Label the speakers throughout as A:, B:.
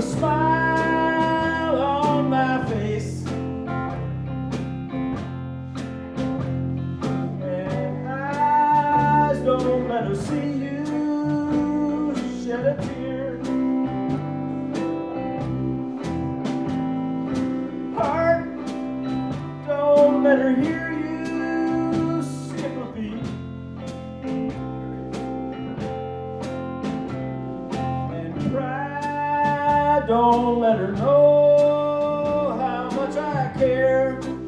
A: a smile on my face. Eyes don't let her see you shed a tear. Heart don't let her hear. Don't let her know how much I care.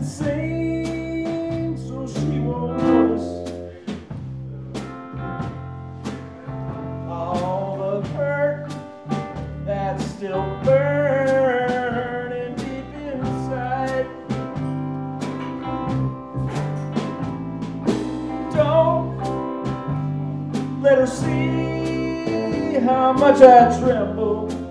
A: Sing so oh, she won't all the hurt that's still burning deep inside. Don't let her see how much I tremble.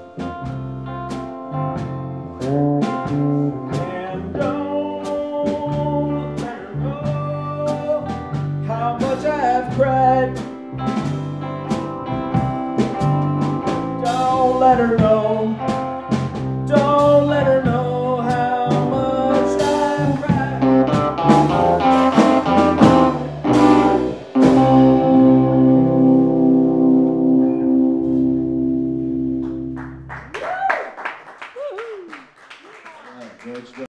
A: Let her know